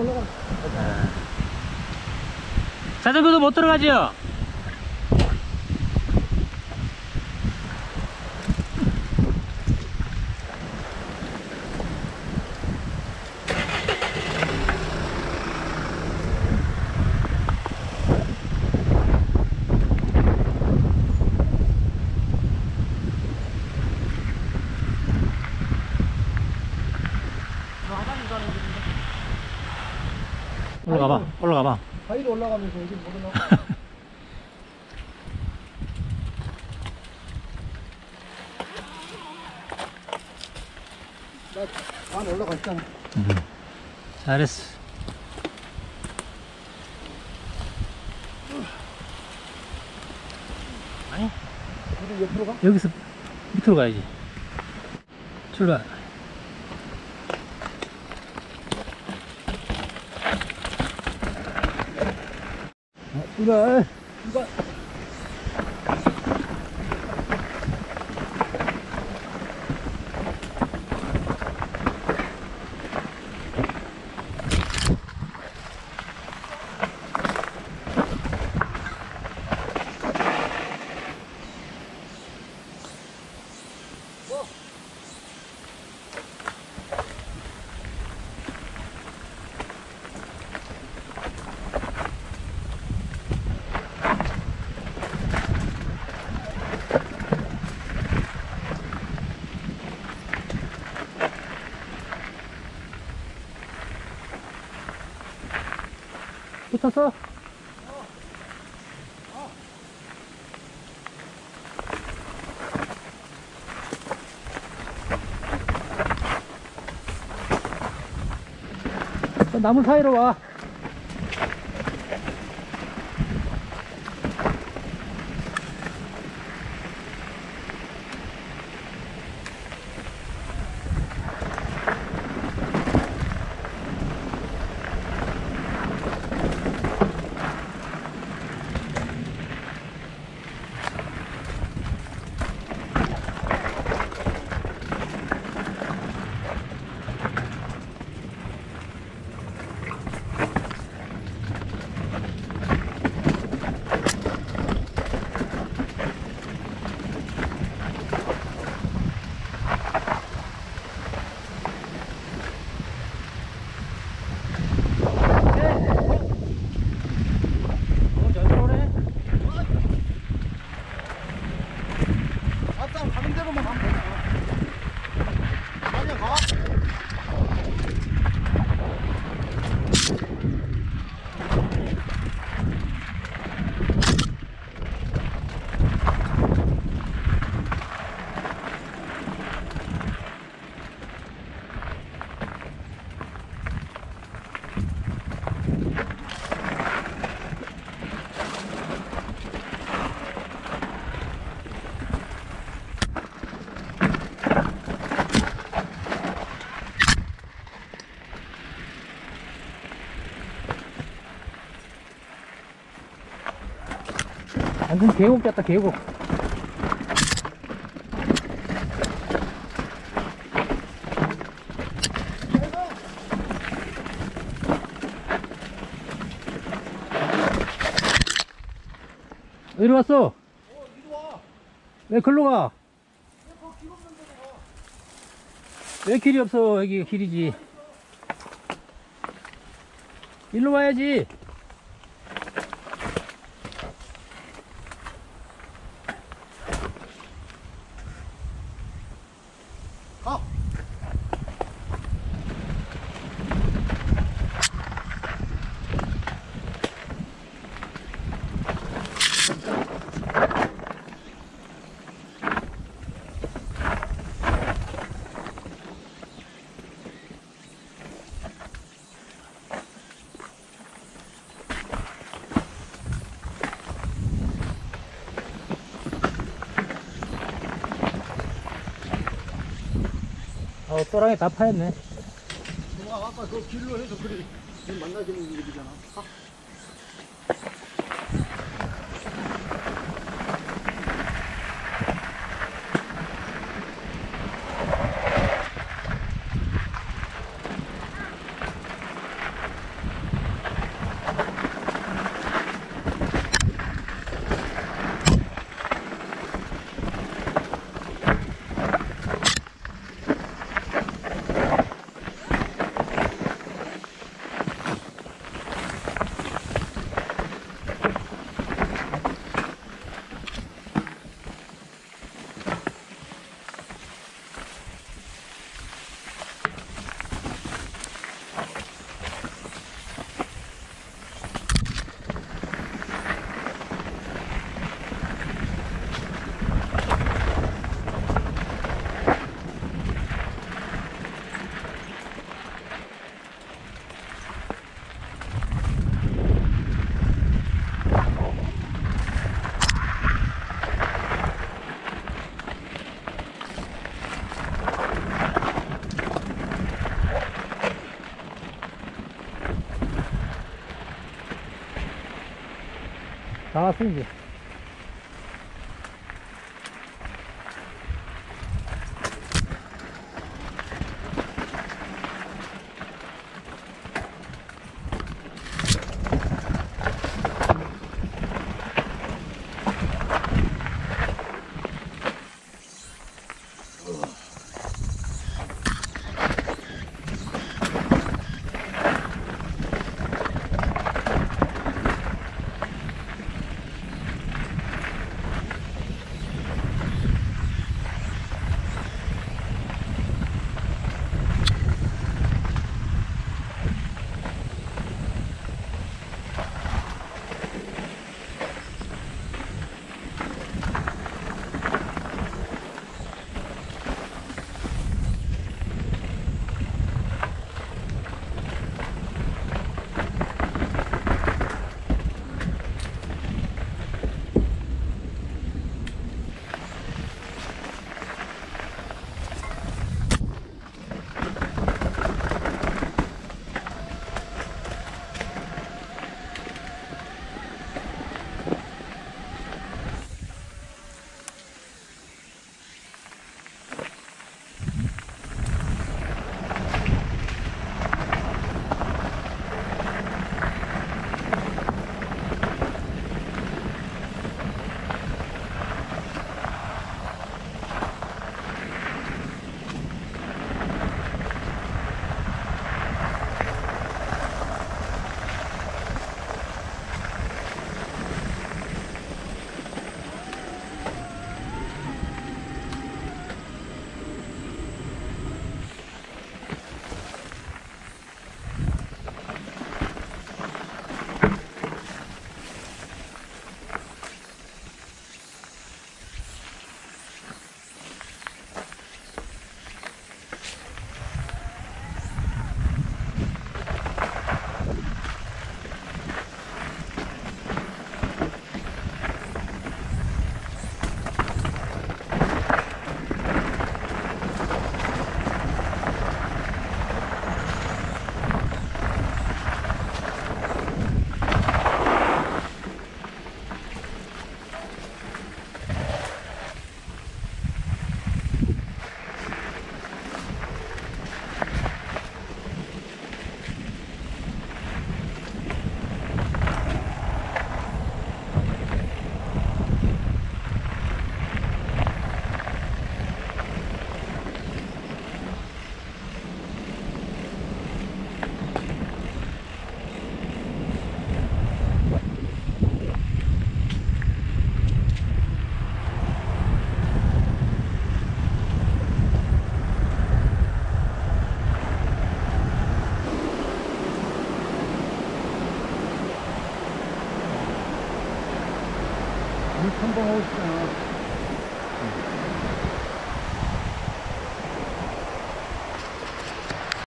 올라가. 자전거도 못 들어가죠? 올라가봐, 올라가봐. 바위로 올라가면서 여기 못 올라가. 나반 올라가 있잖아. 잘했어. 아니? 여기서 밑으로 가야지. 출발. 출발. 출발. 붙었어? 저 나무 사이로 와. 완전 계곡 같다, 계곡. 왔어? 어, 이리 와. 왜 글로 가. 왜 길이 없어? 여기 길이지. 일로 와야지. 어, 또랑이 다 파였네. 너가 아까 그 길로 해서 그리 길 만나기는 일이잖아. 가. 다왔